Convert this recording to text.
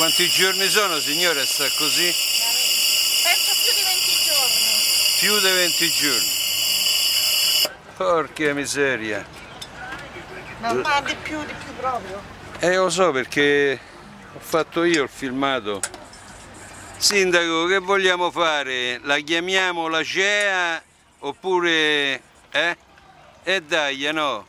Quanti giorni sono signore sta così? Penso più di 20 giorni. Più di 20 giorni. Porca miseria. Ma, eh. ma di più, di più proprio. Eh lo so perché ho fatto io il filmato. Sindaco, che vogliamo fare? La chiamiamo la CEA oppure... eh? E dai, no?